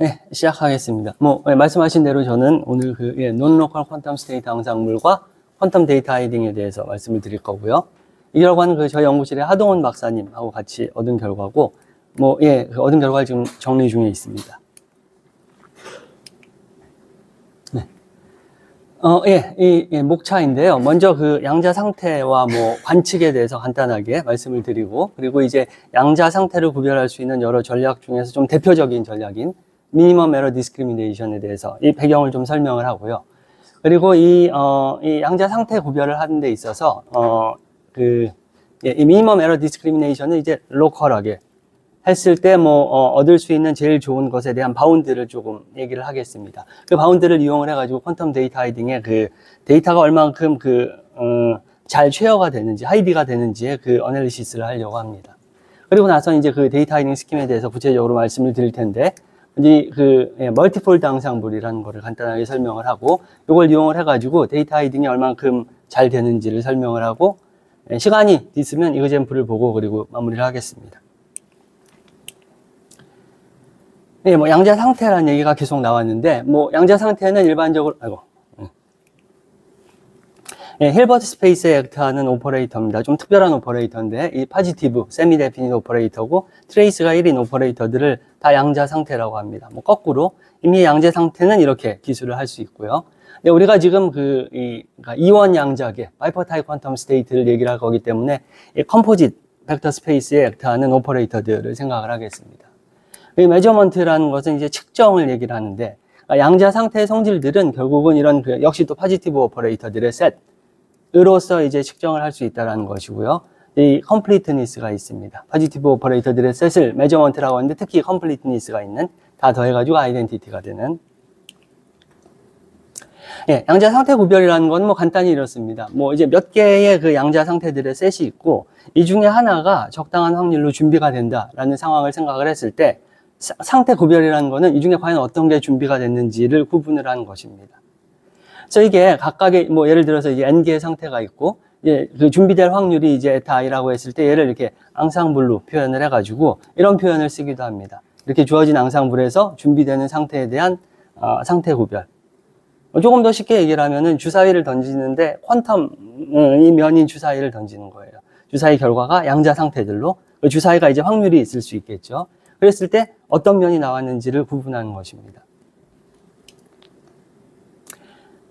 네, 시작하겠습니다. 뭐 예, 말씀하신 대로 저는 오늘 그 예, nonlocal quantum state ensemble과 quantum data hiding에 대해서 말씀을 드릴 거고요. 이 결과는 그 저희 연구실의 하동원 박사님하고 같이 얻은 결과고 뭐 예, 그 얻은 결과를 지금 정리 중에 있습니다. 네. 어, 예, 이, 예, 목차인데요. 먼저 그 양자 상태와 뭐 관측에 대해서 간단하게 말씀을 드리고, 그리고 이제 양자 상태를 구별할 수 있는 여러 전략 중에서 좀 대표적인 전략인 minimum error discrimination에 대해서 이 배경을 좀 설명을 하고요. 그리고 이, 어, 이 양자 상태 구별을 하는 데 있어서, 어, 그, 예, 이 minimum error discrimination은 이제 local하게 했을 때 뭐, 어, 얻을 수 있는 제일 좋은 것에 대한 bound를 조금 얘기를 하겠습니다. 그 bound를 이용을 해가지고 quantum data hiding에 그 데이터가 얼만큼 그, 어, 잘 최어가 되는지, hide가 되는지의 그 analysis를 하려고 합니다. 그리고 나서 이제 그 data hiding scheme에 대해서 구체적으로 말씀을 드릴 텐데, 이제 그 예, multifold 앙상블이라는 거를 간단하게 설명을 하고 이걸 이용을 해가지고 data hiding이 얼만큼 잘 되는지를 설명을 하고 예, 시간이 있으면 example을 보고 그리고 마무리를 하겠습니다. 예, 뭐 양자 상태라는 얘기가 계속 나왔는데 뭐 양자 상태는 일반적으로 아이고 예, Hilbert space에 act하는 operator입니다. 좀 특별한 operator인데 이 positive, semi definite operator고 trace가 1인 operator들을 다 양자 상태라고 합니다. 뭐 거꾸로 이미 양자 상태는 이렇게 기술을 할 수 있고요. 네, 우리가 지금 그 이, 그러니까 이원 양자계, bipartite quantum state를 얘기를 할 거기 때문에 이 composite vector space에 act하는 operator들을 생각을 하겠습니다. 이 measurement라는 것은 이제 측정을 얘기를 하는데 그러니까 양자 상태의 성질들은 결국은 이런 그 역시 또 positive operator들의 set 으로서 이제 측정을 할 수 있다는 것이고요. 이 completeness가 있습니다. positive operator들의 set을 measurement라고 하는데 특히 completeness가 있는 다 더해가지고 identity가 되는 예, 양자 상태 구별이라는 건 뭐 간단히 이렇습니다. 뭐 이제 몇 개의 그 양자 상태들의 셋이 있고 이 중에 하나가 적당한 확률로 준비가 된다라는 상황을 생각을 했을 때 상태 구별이라는 거는 이 중에 과연 어떤 게 준비가 됐는지를 구분을 하는 것입니다. 그래서 이게 각각의 뭐 예를 들어서 이제 n개의 상태가 있고 예, 그 준비될 확률이 이제 i라고 했을 때 얘를 이렇게 앙상블로 표현을 해가지고 이런 표현을 쓰기도 합니다. 이렇게 주어진 앙상블에서 준비되는 상태에 대한 어, 상태 구별. 조금 더 쉽게 얘기를 하면은 주사위를 던지는데 퀀텀이 면인 주사위를 던지는 거예요. 주사위 결과가 양자 상태들로 그 주사위가 이제 확률이 있을 수 있겠죠. 그랬을 때 어떤 면이 나왔는지를 구분하는 것입니다.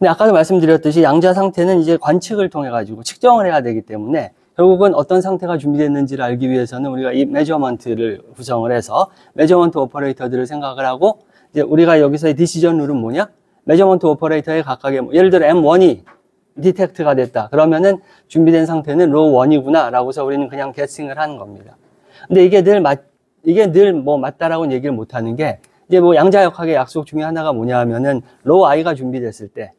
근데 아까도 말씀드렸듯이 양자 상태는 이제 관측을 통해 가지고 측정을 해야 되기 때문에 결국은 어떤 상태가 준비됐는지를 알기 위해서는 우리가 이 measurement를 구성을 해서 measurement operator들을 생각을 하고 이제 우리가 여기서의 decision rule은 뭐냐? measurement operator의 각각의 뭐 예를 들어 M1이 detect가 됐다. 그러면은 준비된 상태는 로 1이구나 라고서 우리는 그냥 guessing을 하는 겁니다. 근데 이게 늘 맞, 이게 늘 뭐 맞다라고는 얘기를 못 하는 게 이제 뭐 양자역학의 약속 중에 하나가 뭐냐 하면은 로 i가 준비됐을 때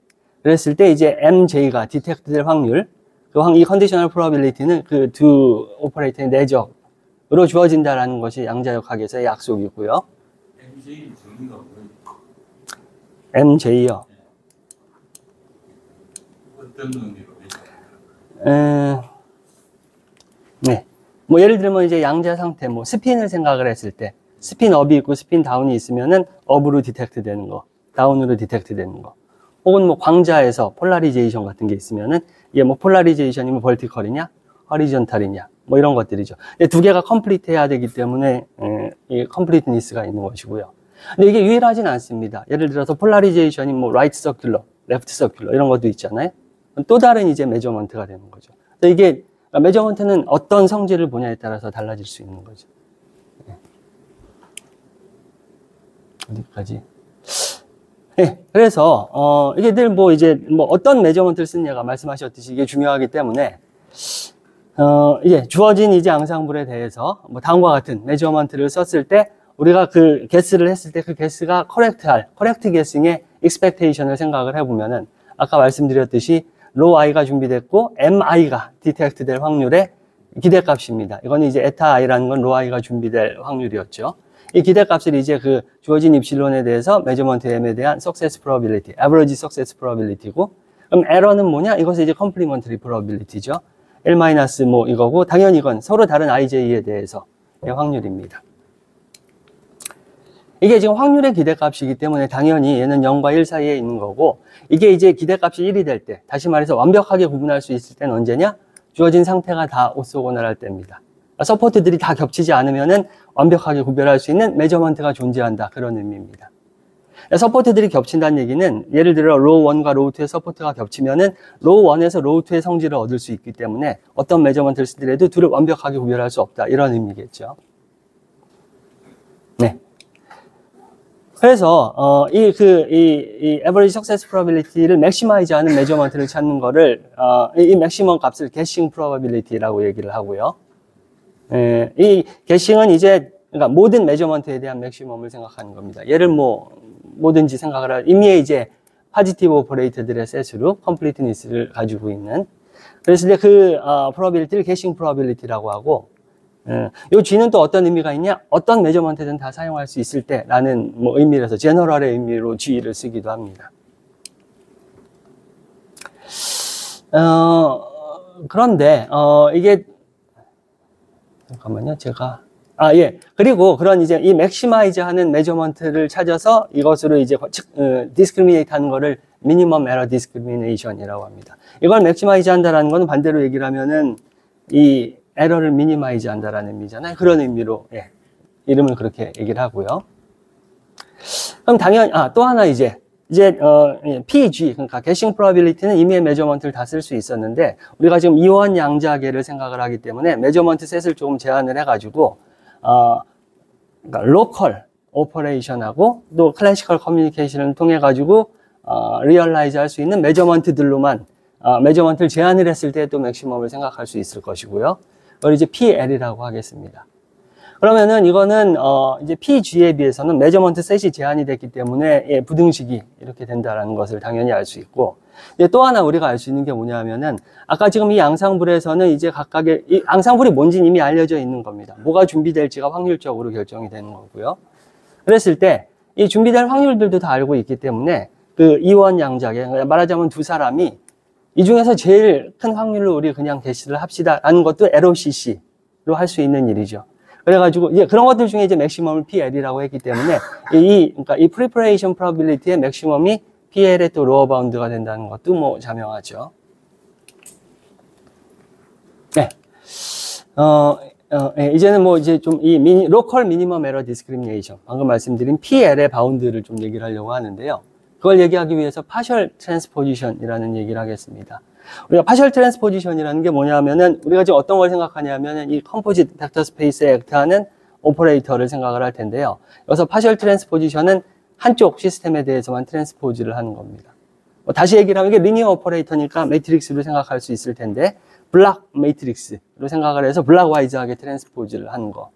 그랬을 때 이제 MJ가 detect 될 확률, 그 이 conditional probability는 그 두 operator의 내적으로 주어진다라는 것이 양자역학에서의 약속이고요. MJ 정의가 뭐예요? MJ요. 어떤 의미로 에, 네. 뭐 예를 들면 이제 양자 상태, 뭐 스핀을 생각을 했을 때 spin up이 있고 spin down이 있으면은 up으로 detect 되는 거, down으로 detect 되는 거. 혹은 뭐 광자에서 polarization 같은 게 있으면은 이게 뭐 polarization이면 vertical이냐, horizontal이냐, 뭐 이런 것들이죠. 근데 두 개가 complete 해야 되기 때문에 에, 이 completeness가 있는 것이고요. 근데 이게 유일하진 않습니다. 예를 들어서 polarization이 뭐 right circular, left circular 이런 것도 있잖아요. 또 다른 이제 measurement가 되는 거죠. 이게 measurement는 어떤 성질을 보냐에 따라서 달라질 수 있는 거죠. 네. 어디까지? 네, 그래서 어, 이게 늘 뭐 이제 뭐 어떤 measurement를 쓰느냐가 말씀하셨듯이 이게 중요하기 때문에 어, 이제 주어진 이제 앙상블에 대해서 뭐 다음과 같은 measurement를 썼을 때 우리가 그 guess를 했을 때 그 게스가 커렉트할 커렉트 게싱의 익스펙테이션을 생각을 해보면은 아까 말씀드렸듯이 로 i가 준비됐고 mi가 detect 될 확률의 기대값입니다. 이건 이제 에타 i라는 건 로 i가 준비될 확률이었죠. 이 기대값을 이제 그 주어진 입실론에 대해서 measurement m에 대한 success probability, average success probability고 그럼 에러는 뭐냐? 이것은 이제 complementary probability죠. L- 뭐 이거고 당연히 이건 서로 다른 ij에 대해서 확률입니다. 이게 지금 확률의 기대값이기 때문에 당연히 얘는 0과 1 사이에 있는 거고 이게 이제 기대값이 1이 될 때, 다시 말해서 완벽하게 구분할 수 있을 때는 언제냐? 주어진 상태가 다 orthogonal할 때입니다. support들이 다 겹치지 않으면은 완벽하게 구별할 수 있는 measurement가 존재한다. 그런 의미입니다. support들이 겹친다는 얘기는 예를 들어 로 1과 로 2의 support가 겹치면은 로 1에서 로 2의 성질을 얻을 수 있기 때문에 어떤 measurement를 쓰더라도 둘을 완벽하게 구별할 수 없다. 이런 의미겠죠. 그래서 어, 이 그 이 이 average success probability를 maximize하는 measurement를 찾는 거를 어, 이 maximum 값을 guessing probability라고 얘기를 하고요. 에, 이 guessing은 이제 그러니까 모든 measurement에 대한 maximum을 생각하는 겁니다. 얘를 뭐 뭐든지 생각을 할 의미의 이제 positive operator들의 set으로 completeness를 가지고 있는 그래서 이제 그 어, probability를 guessing probability라고 하고 예, 요 G는 또 어떤 의미가 있냐? 어떤 measurement든 다 사용할 수 있을 때라는 뭐 의미라서 general의 의미로 G를 쓰기도 합니다. 어, 그런데 어, 이게 잠깐만요, 제가 아 예. 그리고 그런 이제 이 maximize 하는 measurement를 찾아서 이것으로 이제 discriminate 하는 거를 minimum error discrimination이라고 합니다. 이걸 maximize 한다라는 건 반대로 얘기를 하면은 이 에러를 minimize 한다라는 의미잖아요. 그런 의미로 예, 이름을 그렇게 얘기를 하고요. 그럼 당연히 아 또 하나 이제 이제 어, 예, PG 그러니까 guessing probability는 임의의 measurement를 다 쓸 수 있었는데 우리가 지금 이원 양자계를 생각을 하기 때문에 measurement set을 조금 제한을 해가지고 어, 그러니까 local operation하고 또 classical communication을 통해 가지고 어, realize 할 수 있는 measurement들로만 어, measurement를 제한을 했을 때 또 maximum을 생각할 수 있을 것이고요. 그걸 이제 PL이라고 하겠습니다. 그러면은 이거는 어 이제 PG에 비해서는 measurement set이 제한이 됐기 때문에 예, 부등식이 이렇게 된다라는 것을 당연히 알 수 있고 이제 또 하나 우리가 알 수 있는 게 뭐냐면은 아까 지금 이 앙상블에서는 이제 각각의 이 앙상블이 뭔지 이미 알려져 있는 겁니다. 뭐가 준비될지가 확률적으로 결정이 되는 거고요. 그랬을 때 이 준비될 확률들도 다 알고 있기 때문에 그 이원 양자계 말하자면 두 사람이 이 중에서 제일 큰 확률로 우리 그냥 guess를 합시다라는 것도 LOCC로 할 수 있는 일이죠. 그래가지고 이제 그런 것들 중에 이제 maximum을 PL이라고 했기 때문에 이 그러니까 이 preparation probability의 maximum이 PL의 또 lower bound가 된다는 것도 뭐 자명하죠. 네. 어, 어, 예, 이제는 뭐 이제 좀 이 미니, local minimum error discrimination 방금 말씀드린 PL의 bound를 좀 얘기를 하려고 하는데요. 그걸 얘기하기 위해서 partial transposition이라는 얘기를 하겠습니다. 우리가 partial transposition이라는 게 뭐냐면은 우리가 지금 어떤 걸 생각하냐면은 이 composite vector space에 act하는 operator를 생각을 할 텐데요. 여기서 partial transposition은 한쪽 시스템에 대해서만 transpose를 하는 겁니다. 뭐 다시 얘기를 하면 이게 linear operator니까 matrix로 생각할 수 있을 텐데 block matrix로 생각을 해서 block-wise하게 transpose를 하는 거.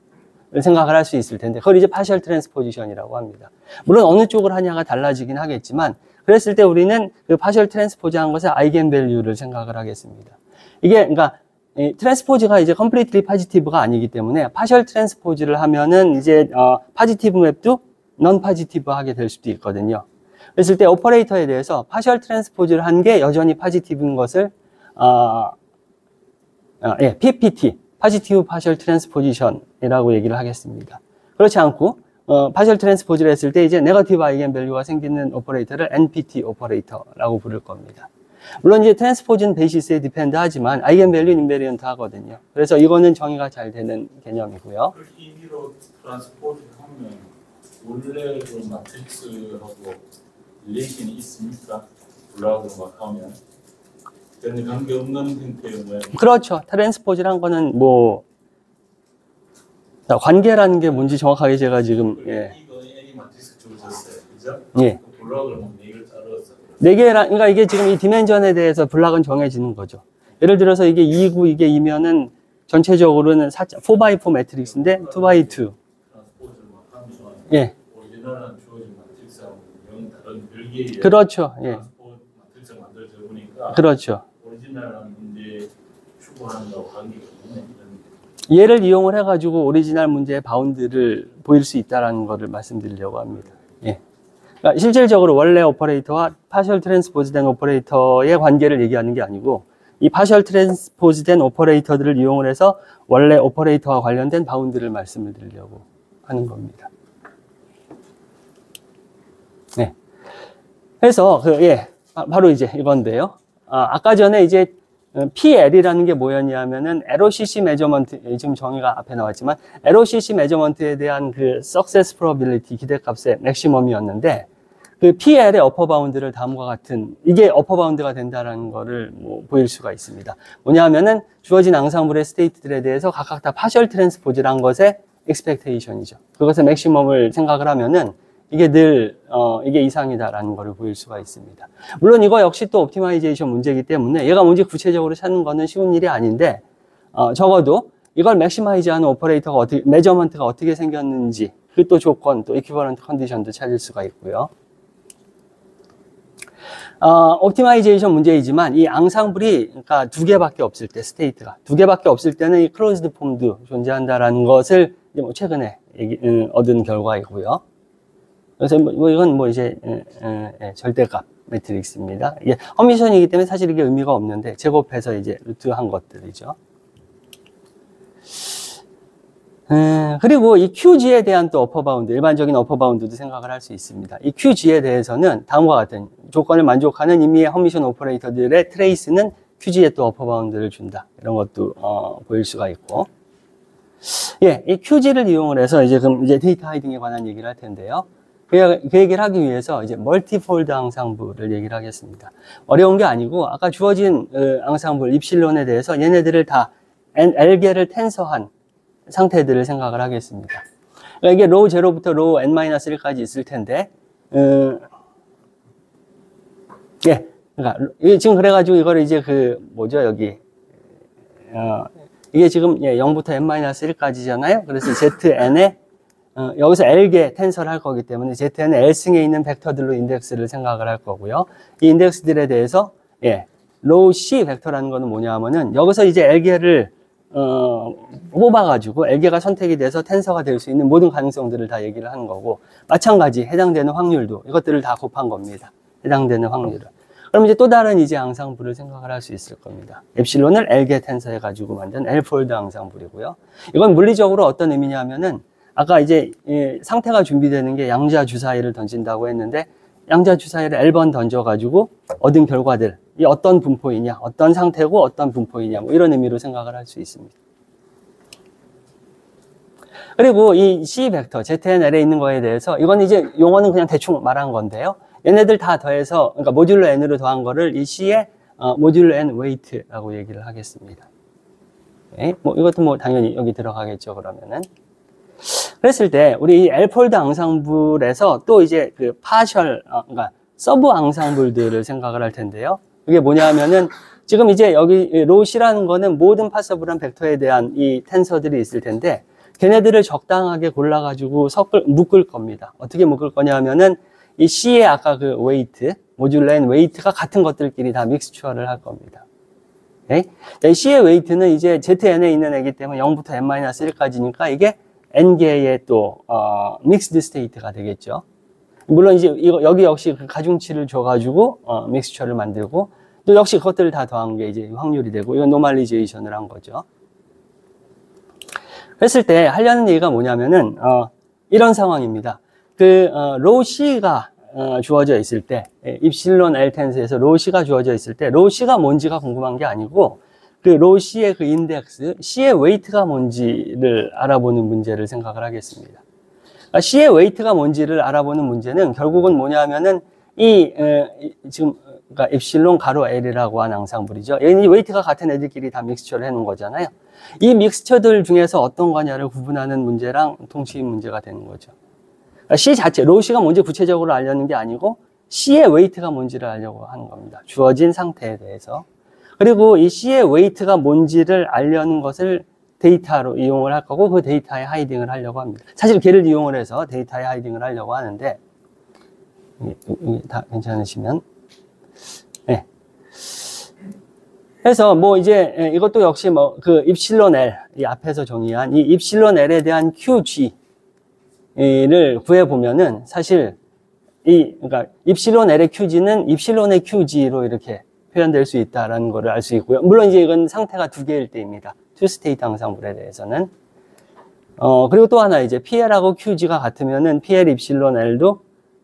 생각을 할 수 있을 텐데 그걸 이제 partial transposition이라고 합니다. 물론 어느 쪽을 하냐가 달라지긴 하겠지만 그랬을 때 우리는 그 partial transpose한 것의 eigenvalue를 생각을 하겠습니다. 이게 그러니까 이 transpose가 이제 completely positive가 아니기 때문에 partial transpose를 하면은 이제 어 positive map도 non-positive 하게 될 수도 있거든요. 그랬을 때 operator에 대해서 partial transpose를 한 게 여전히 positive인 것을 어, 어, 예, PPT positive partial transposition이라고 얘기를 하겠습니다. 그렇지 않고 어, partial transpose를 했을 때 이제 네거티브 아이겐 밸류가 생기는 오퍼레이터를 NPT 오퍼레이터라고 부를 겁니다. 물론 이제 transpose는 basis에 depend 하지만 eigenvalue invariant 하거든요. 그래서 이거는 정의가 잘 되는 개념이고요. 그 임의로 transpose 하면 원래 그 matrix하고 relation이 있습니까? block으로 막 하면 전혀 관계없는 형태의 모양 그렇죠. transpose란 거는 뭐 자, 관계라는 게 뭔지 정확하게 제가 지금 예. 이거. 그죠? 예. 그 자르었어. 네 개라, 그러니까 이게 지금 이 dimension에 대해서 block은 정해지는 거죠. 예를 들어서 이게 2고 이게 2면은 전체적으로는 4, 4x4 matrix인데 2x2. transpose를 막 하면 예. 그렇죠. 예. 그렇죠. 얘를 이용을 해가지고 오리지널 문제의 bound를 보일 수 있다는 것을 말씀드리려고 합니다. 예. 그러니까 실질적으로 원래 operator와 partial transpose된 operator의 관계를 얘기하는 게 아니고 이 partial transpose된 operator들을 이용을 해서 원래 operator와 관련된 bound를 말씀을 드리려고 하는 겁니다. 네. 그래서 그 예, 바- 바로 이제 이건데요. 아, 아까 전에 이제 어, PL이라는 게 뭐였냐면은 LOCC measurement 예, 지금 정의가 앞에 나왔지만 LOCC 메저먼트에 대한 그 success probability 기대값의 maximum이었는데 그 PL의 upper bound를 다음과 같은 이게 upper bound가 된다라는 거를 뭐 보일 수가 있습니다. 뭐냐면은 주어진 앙상블의 state들에 대해서 각각 다 partial transpose한 것의 expectation이죠. 그것의 maximum을 생각을 하면은 이게 늘, 어, 이게 이상이다라는 것을 보일 수가 있습니다. 물론 이거 역시 또 optimization 문제이기 때문에 얘가 뭔지 구체적으로 찾는 거는 쉬운 일이 아닌데, 어, 적어도 이걸 maximize 하는 operator가 어떻게, measurement가 어떻게 생겼는지, 그 또 조건, 또 equivalent condition도 찾을 수가 있고요. 어, optimization 문제이지만 이 앙상블이 그러니까 두 개밖에 없을 때 state가 두 개밖에 없을 때는 이 closed form도 존재한다라는 것을 뭐 최근에 얘기- 음, 얻은 결과이고요. 그래서 뭐, 뭐 이건 뭐 이제 에, 에, 에, 절대값 matrix입니다. 이게 Hermitian이기 때문에 사실 이게 의미가 없는데 제곱해서 이제 루트한 것들이죠. 음, 그리고 이 QG에 대한 또 upper bound, 일반적인 upper bound도 생각을 할 수 있습니다. 이 QG에 대해서는 다음과 같은 조건을 만족하는 임의의 Hermitian operator들의 trace는 QG에 또 upper bound를 준다. 이런 것도 어, 보일 수가 있고. 예, 이 QG를 이용을 해서 이제 그럼 이제 data hiding에 관한 얘기를 할 텐데요. 그, 그 얘기를 하기 위해서 이제 multifold 앙상블을 얘기를 하겠습니다. 어려운 게 아니고 아까 주어진 어, 앙상블 입실론에 대해서 얘네들을 다 L개를 텐서한 상태들을 생각을 하겠습니다. 그러니까 이게 rho zero부터 rho n-1까지 있을 텐데, 어, 예, 그러니까 지금 그래가지고 이거를 이제 그 뭐죠 여기 어, 이게 지금 예, 0부터 n-1까지잖아요. 그래서 ZN에 어, 여기서 L개 텐서를 할 거기 때문에 Z는 L승에 있는 벡터들로 인덱스를 생각을 할 거고요. 이 인덱스들에 대해서 예, rho C 벡터라는 거는 뭐냐 하면은 여기서 이제 L개를 어, 뽑아가지고 L개가 선택이 돼서 텐서가 될 수 있는 모든 가능성들을 다 얘기를 하는 거고 마찬가지 해당되는 확률도 이것들을 다 곱한 겁니다. 해당되는 확률을. 그럼 이제 또 다른 이제 앙상블을 생각을 할 수 있을 겁니다. 엡실론을 L개 텐서 해 가지고 만든 L폴드 앙상블이고요. 이건 물리적으로 어떤 의미냐 하면은 아까 이제 이 상태가 준비되는 게 양자 주사위를 던진다고 했는데 양자 주사위를 L번 던져가지고 얻은 결과들 이 어떤 분포이냐 어떤 상태고 어떤 분포이냐 뭐 이런 의미로 생각을 할 수 있습니다. 그리고 이 C 벡터 ZNL에 있는 거에 대해서 이건 이제 용어는 그냥 대충 말한 건데요. 얘네들 다 더해서 그러니까 modulo n으로 더한 거를 이 C의 어, 모듈러 n 웨이트라고 얘기를 하겠습니다. 네, 뭐 이것도 뭐 당연히 여기 들어가겠죠 그러면은. 그랬을 때 우리 이 L-fold 앙상블에서 또 이제 그 partial 어, 그러니까 sub 앙상블들을 생각을 할 텐데요. 그게 뭐냐 하면은 지금 이제 여기 rho C라는 거는 모든 possible한 벡터에 대한 이 텐서들이 있을 텐데 걔네들을 적당하게 골라가지고 섞을, 묶을 겁니다. 어떻게 묶을 거냐 하면은 이 C의 아까 그 웨이트, 모듈러 n 웨이트가 같은 것들끼리 다 믹스처를 할 겁니다. 오케이? 자, 이 C의 weight는 이제 ZN에 있는 애기 때문에 0부터 n-1까지니까 이게 n개의 또, 어, mixed state가 되겠죠. 물론 이제 이거, 여기 역시 그 가중치를 줘가지고, 어, 믹스처를 만들고, 또 역시 그것들을 다 더한 게 이제 확률이 되고, 이건 normalization을 한 거죠. 그랬을 때 하려는 얘기가 뭐냐면은, 어, 이런 상황입니다. 그, 어, rho C가 어, 주어져 있을 때, 예, 입실론 L 텐서에서 rho C가 주어져 있을 때, rho C가 뭔지가 궁금한 게 아니고, 그 rho C의 그 인덱스, C의 웨이트가 뭔지를 알아보는 문제를 생각을 하겠습니다. 그러니까 C의 웨이트가 뭔지를 알아보는 문제는 결국은 뭐냐 하면은 이, 에, 이 지금 그러니까 엡실론 가로 L이라고 한 앙상블이죠. 얘는 이 weight가 같은 애들끼리 다 믹스처를 해놓은 거잖아요. 이 믹스처들 중에서 어떤 거냐를 구분하는 문제랑 동치 문제가 되는 거죠. 그러니까 C 자체, rho C가 뭔지 구체적으로 알려는 게 아니고 C의 weight가 뭔지를 알려고 하는 겁니다. 주어진 상태에 대해서. 그리고 이 C의 weight가 뭔지를 알려는 것을 데이터로 이용을 할 거고 그 데이터에 hiding을 하려고 합니다. 사실 걔를 이용을 해서 데이터에 hiding을 하려고 하는데 다 괜찮으시면 네. 그래서 뭐 이제 예, 이것도 역시 뭐 그 입실론 L 이 앞에서 정의한 이 입실론 L에 대한 QG를 구해 보면은 사실 이 그러니까 입실론 L의 QG는 입실론의 QG로 이렇게 표현될 수 있다라는 것을 알 수 있고요. 물론 이제 이건 상태가 두 개일 때입니다. two state 앙상블에 대해서는. 어, 그리고 또 하나 이제 PL하고 QG가 같으면은 PL 입실론 L도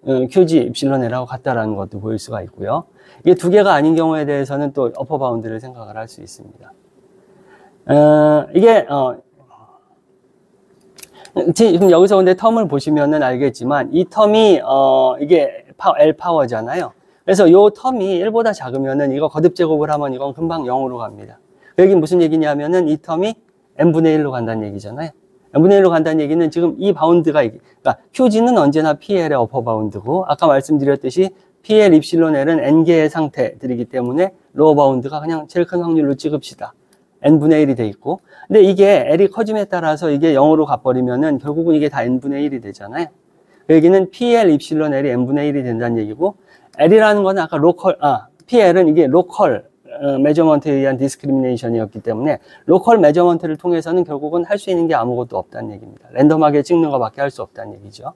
어, QG 입실론 L하고 같다라는 것도 보일 수가 있고요. 이게 두 개가 아닌 경우에 대해서는 또 어퍼 바운드를 생각을 할 수 있습니다. 어, 이게 어, 지금 여기서 근데 텀을 보시면은 알겠지만 이 텀이 어 이게 파- L 파워잖아요. 그래서 요 텀이 1보다 작으면은 이거 거듭 제곱을 하면 이건 금방 0으로 갑니다. 그 얘기는 무슨 얘기냐면은 이 텀이 n분의 1로 간다는 얘기잖아요. n분의 1로 간다는 얘기는 지금 이 바운드가 그러니까 QG는 언제나 PL의 upper bound고 아까 말씀드렸듯이 PL 입실론 L은 n개의 상태들이기 때문에 lower bound가 그냥 제일 큰 확률로 찍읍시다. n분의 1이 돼 있고 근데 이게 L이 커짐에 따라서 이게 0으로 가버리면은 결국은 이게 다 n분의 1이 되잖아요. 그 얘기는 PL 입실론 L이 n분의 1이 된다는 얘기고 L이라는 거는 아까 로컬 아 PL은 이게 로컬 어, measurement에 의한 discrimination이었기 때문에 로컬 measurement를 통해서는 결국은 할 수 있는 게 아무것도 없다는 얘기입니다. 랜덤하게 찍는 것밖에 할 수 없다는 얘기죠.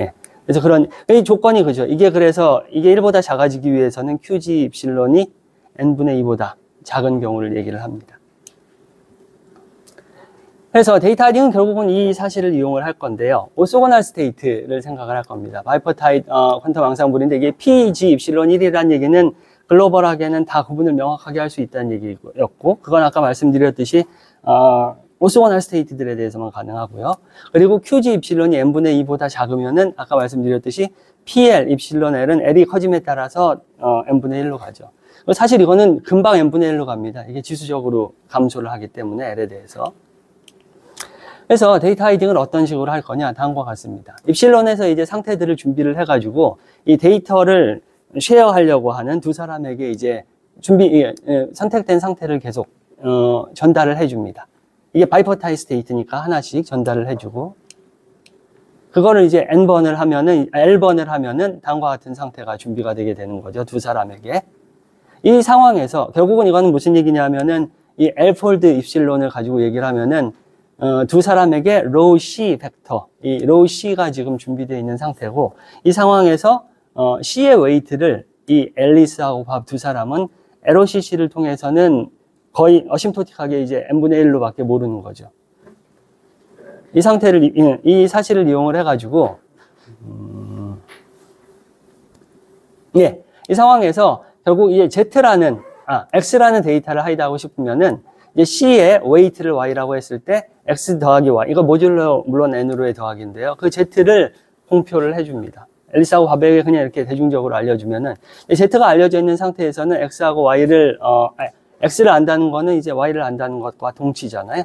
예. 그래서 그런 이 조건이 그죠. 이게 그래서 이게 1보다 작아지기 위해서는 QG 입실론이 n분의 2보다 작은 경우를 얘기를 합니다. 그래서 데이터 hiding은 결국은 이 사실을 이용을 할 건데요. orthogonal state를 생각을 할 겁니다. 바이퍼타입 어, quantum 앙상블인데 이게 PG 입실론 1이라는 얘기는 글로벌하게는 다 구분을 명확하게 할 수 있다는 얘기였고 그건 아까 말씀드렸듯이 어, orthogonal state들에 대해서만 가능하고요. 그리고 QG 입실론이 n분의 2보다 작으면은 아까 말씀드렸듯이 PL 입실론 L은 L이 커짐에 따라서 어, n분의 1로 가죠. 사실 이거는 금방 n분의 1로 갑니다. 이게 지수적으로 감소를 하기 때문에 L에 대해서. 그래서 데이터 hiding을 어떤 식으로 할 거냐 다음과 같습니다. 입실론에서 이제 상태들을 준비를 해가지고 이 데이터를 share하려고 하는 두 사람에게 이제 준비 예, 예, 선택된 상태를 계속 어, 전달을 해줍니다. 이게 bipartite state니까 하나씩 전달을 해주고 그거를 이제 n 번을 하면은 l 번을 하면은 다음과 같은 상태가 준비가 되게 되는 거죠 두 사람에게. 이 상황에서 결국은 이거는 무슨 얘기냐면은 이 L-fold 입실론을 가지고 얘기를 하면은 어, 두 사람에게 rho C 벡터, 이 rho C가 지금 준비되어 있는 상태고 이 상황에서 어, C의 weight를 이 앨리스하고 밥 두 사람은 LOCC를 통해서는 거의 asymptotic하게 이제 n분의 1로밖에 모르는 거죠. 이 상태를 이, 이 사실을 이용을 해가지고 음, 예, 이 상황에서 결국 이제 Z라는 아 X라는 데이터를 hide하고 싶으면은 이제 C의 weight를 Y라고 했을 때 X 더하기 Y 이거 modulo 물론 N으로의 더하기인데요. 그 Z를 공표를 해줍니다. 앨리스하고 바베에게 그냥 이렇게 대중적으로 알려주면은 Z가 알려져 있는 상태에서는 X하고 Y를 어 아니, X를 안다는 거는 이제 Y를 안다는 것과 동치잖아요.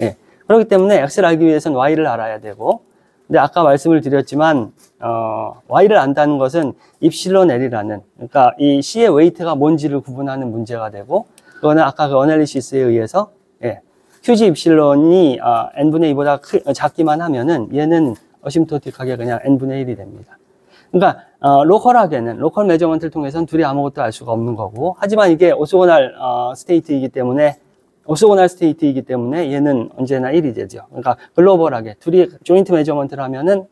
예. 그렇기 때문에 X를 알기 위해서는 Y를 알아야 되고 근데 아까 말씀을 드렸지만 어, Y를 안다는 것은 입실론 L이라는 그러니까 이 C의 웨이트가 뭔지를 구분하는 문제가 되고 그거는 아까 그 어널리시스에 의해서 예, QG 입실론이 아, n분의 2보다 크, 작기만 하면은 얘는 asymptotic하게 그냥 n분의 1이 됩니다. 그러니까 어, 로컬하게는 로컬 measurement를 통해서는 둘이 아무것도 알 수가 없는 거고 하지만 이게 orthogonal 어, state이기 때문에 orthogonal state이기 때문에 얘는 언제나 1이 되죠. 그러니까 글로벌하게 둘이 joint measurement를 하면은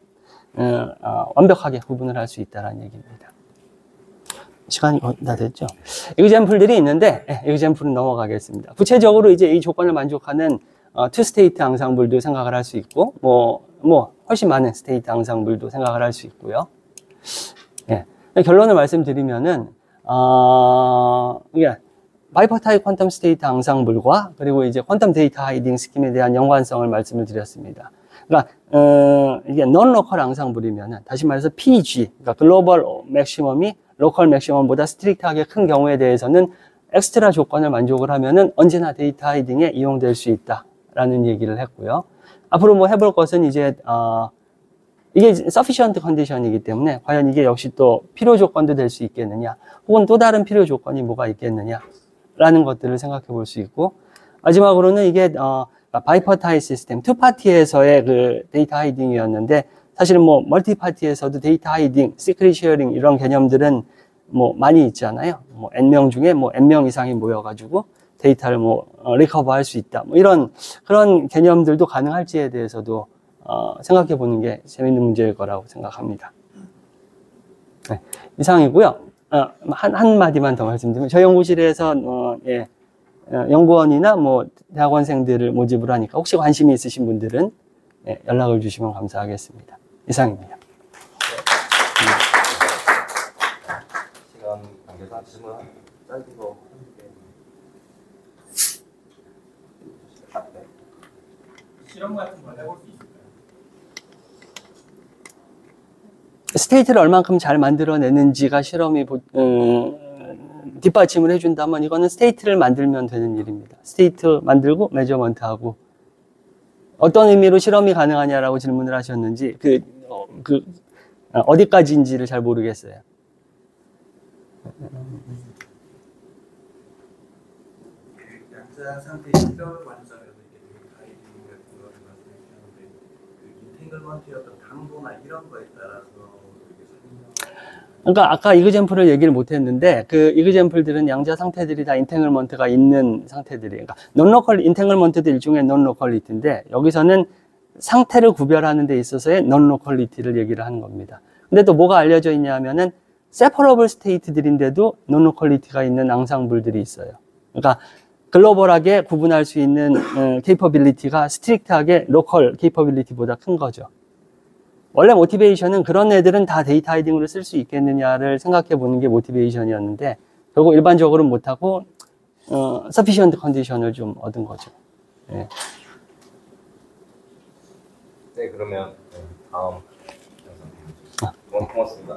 어, 어, 완벽하게 구분을 할 수 있다는 얘기입니다. 시간이 어, 다 됐죠? example들이 있는데 예, example은 넘어가겠습니다. 구체적으로 이제 이 조건을 만족하는 어, two state 앙상블도 생각을 할 수 있고 뭐, 뭐 훨씬 많은 state 앙상블도 생각을 할 수 있고요. 예. 결론을 말씀드리면은 어, 이게 bipartite quantum state 앙상블과 그리고 이제 quantum 데이터 hiding scheme에 대한 연관성을 말씀을 드렸습니다. 그러니까 어, 이게 non local 앙상블이면은 다시 말해서 PG, 그러니까 global maximum이 local maximum보다 strict하게 큰 경우에 대해서는 엑스트라 조건을 만족을 하면은 언제나 데이터 hiding에 이용될 수 있다라는 얘기를 했고요. 앞으로 뭐 해볼 것은 이제 어, 이게 sufficient condition이기 때문에 과연 이게 역시 또 필요 조건도 될 수 있겠느냐, 혹은 또 다른 필요 조건이 뭐가 있겠느냐라는 것들을 생각해 볼 수 있고 마지막으로는 이게 어, bipartite 시스템 two party에서의 그 데이터 hiding이었는데 사실은 뭐 multiparty에서도 데이터 hiding, secret sharing 이런 개념들은 뭐 많이 있잖아요. 뭐 n명 중에 뭐 n명 이상이 모여가지고 데이터를 뭐 어, recover 할 수 있다. 뭐 이런 그런 개념들도 가능할지에 대해서도 어, 생각해 보는 게 재밌는 문제일 거라고 생각합니다. 네, 이상이고요. 어, 한, 한 마디만 더 말씀드리면 저희 연구실에서 어, 예, 어, 연구원이나 뭐 대학원생들을 모집을 하니까 혹시 관심이 있으신 분들은 예, 연락을 주시면 감사하겠습니다. 이상입니다. 시간 관계상 질문 짧은 거. 아, 네. 실험 같은 걸 해볼 수 있을까요? state를 얼만큼 잘 만들어내는지가 실험이 음, 뒷받침을 해준다면 이거는 state를 만들면 되는 일입니다. state 만들고 measurement하고 어떤 의미로 실험이 가능하냐라고 질문을 하셨는지 그, 어, 그 어, 어디까지인지를 잘 모르겠어요. 그그 인탱글먼트의 어떤 강도나 이런 거에 따라서 그러니까 아까 이그젠플을 얘기를 못 했는데 그 이그젠플들은 양자 상태들이 다 인탱글먼트가 있는 상태들이에요. 그러니까 논로컬 인탱글먼트도 일종의 논로컬리티인데 여기서는 상태를 구별하는 데 있어서의 nonlocality를 얘기를 하는 겁니다. 근데 또 뭐가 알려져 있냐 하면은 separable state들인데도 nonlocality가 있는 앙상블들이 있어요. 그러니까 global하게 구분할 수 있는 capability가 strict하게 local capability보다 큰 거죠. 원래 motivation은 그런 애들은 다 데이터 hiding으로 쓸 수 있겠느냐를 생각해 보는 게 motivation이었는데 결국 일반적으로는 못하고 어, sufficient condition을 좀 얻은 거죠. 예. 네, 그러면 네, 다음 영상. 고맙습니다.